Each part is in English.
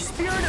spirit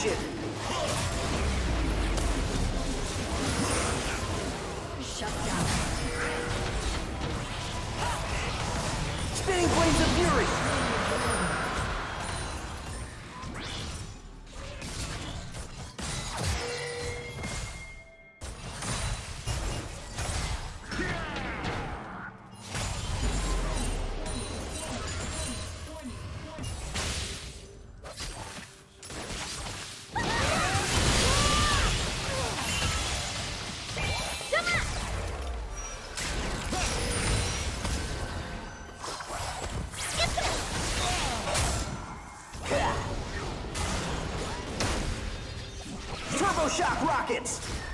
Zap Shock Rockets!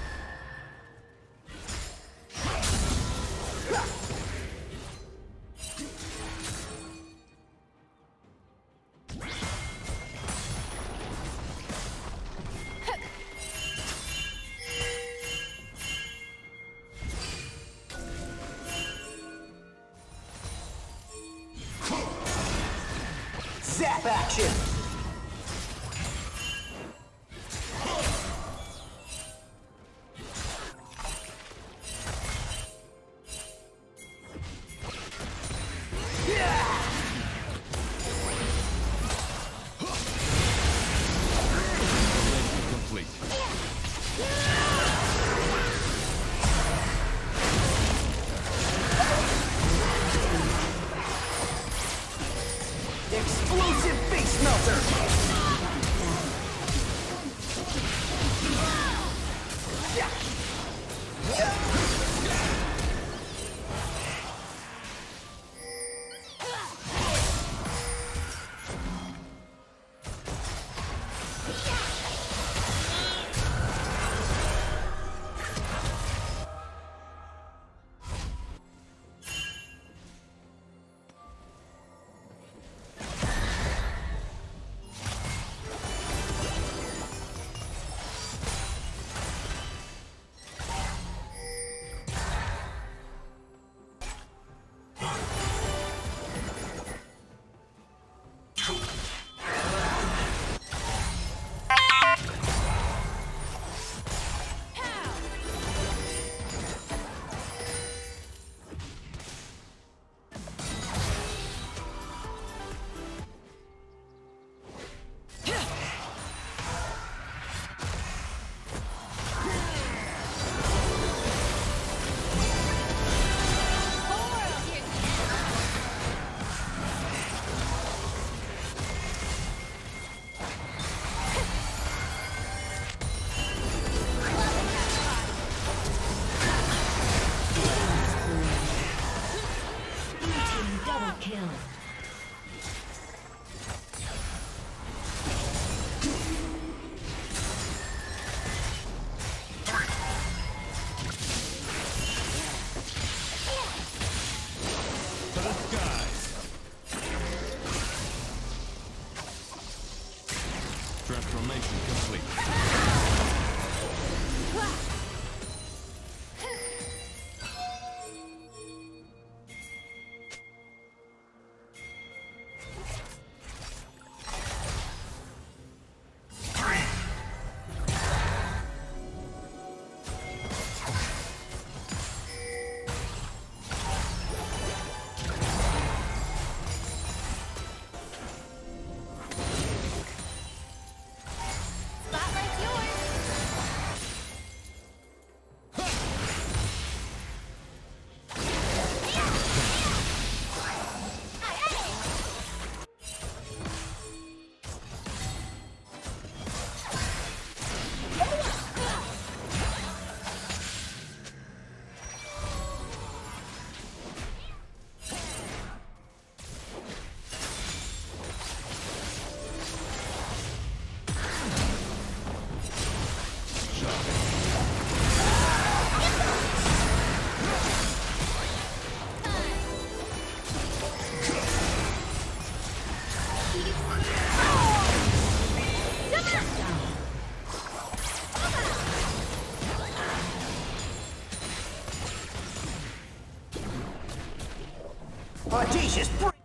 Audacious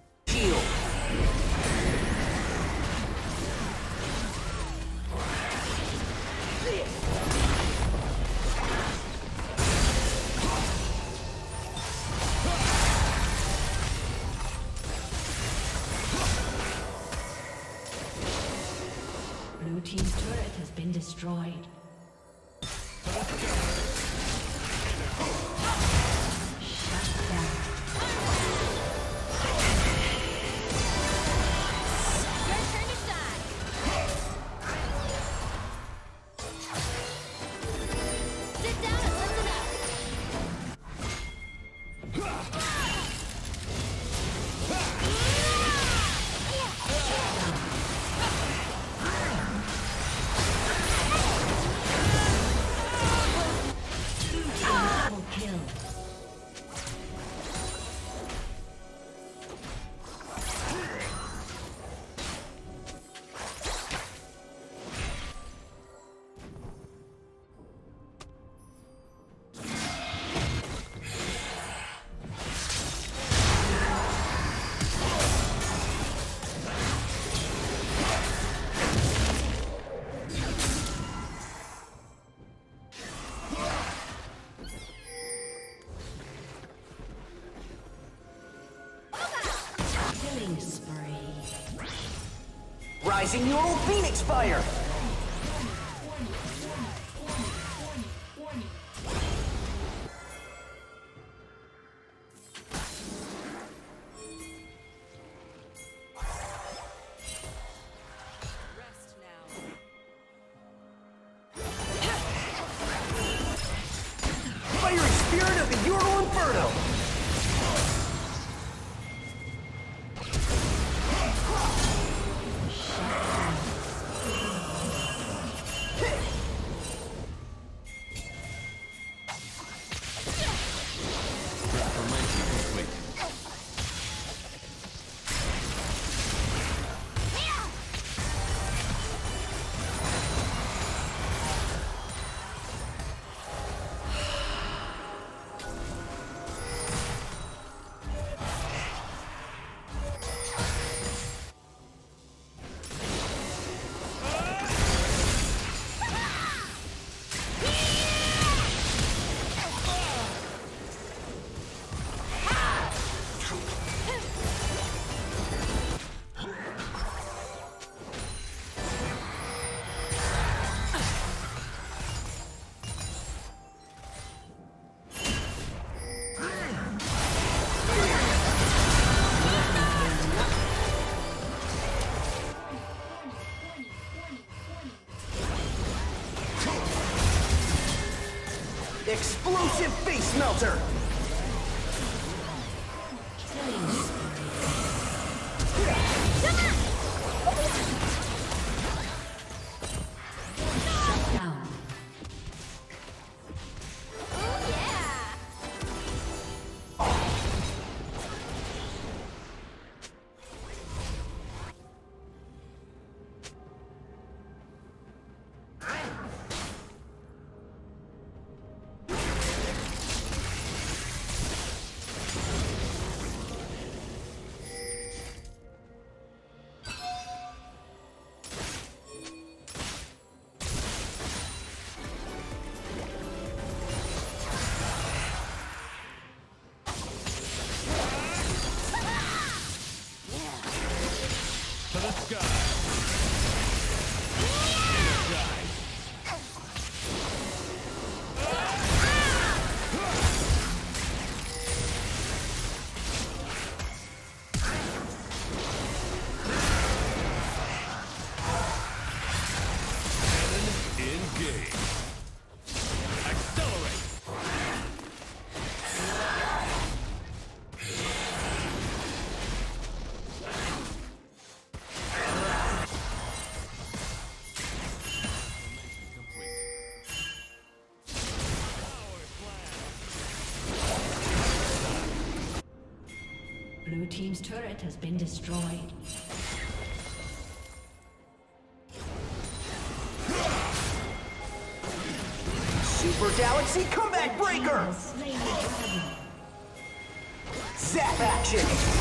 Rising neural phoenix fire. Face turret has been destroyed. Super Galaxy Comeback Breaker! Zap action!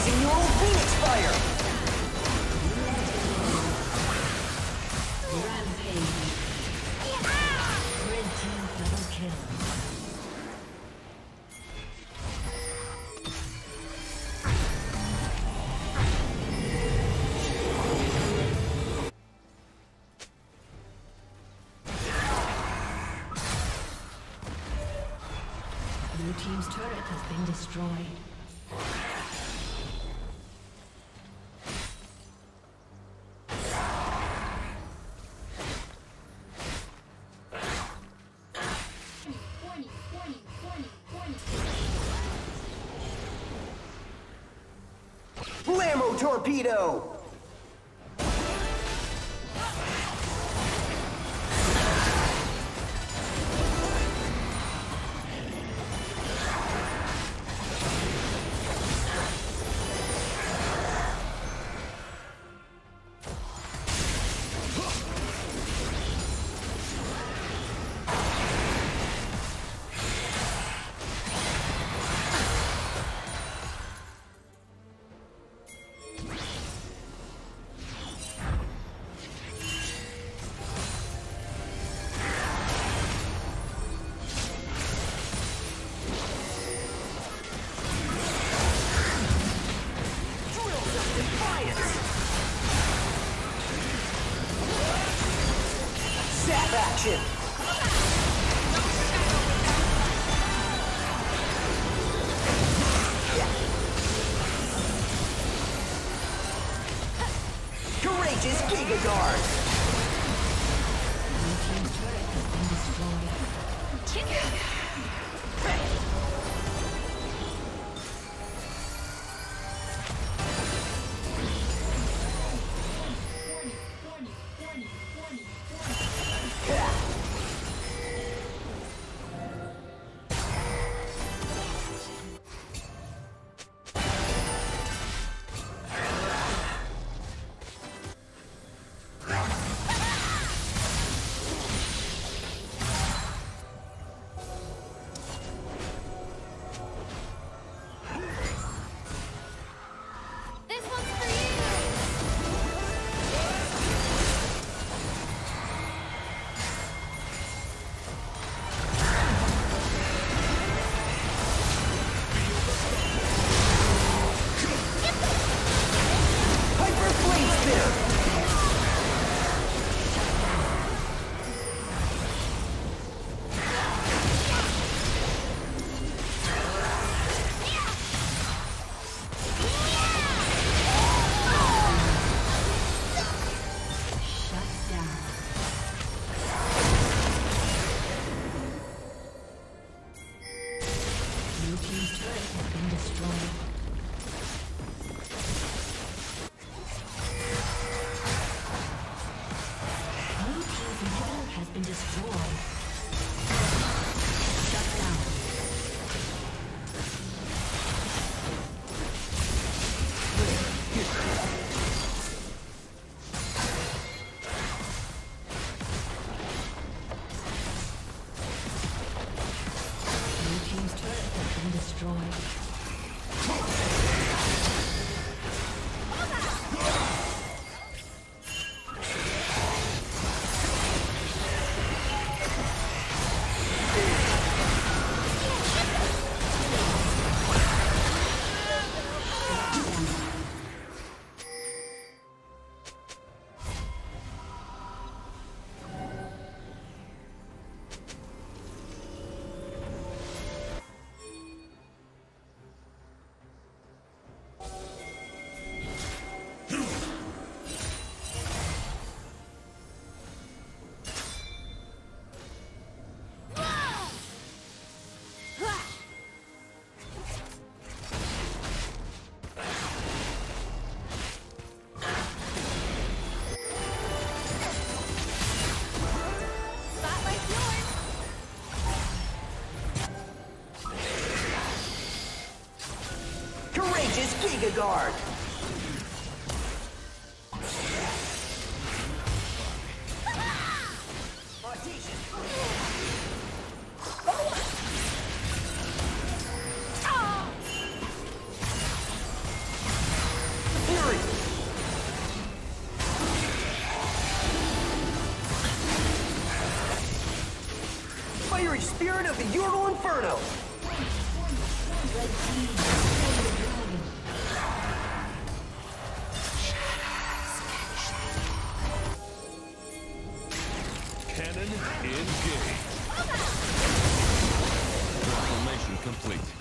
Rising your old Phoenix Fire. Torpedo. Giga Guard. destroyed. Omega Guard. Fiery Spirit of the Ural Inferno. Complete.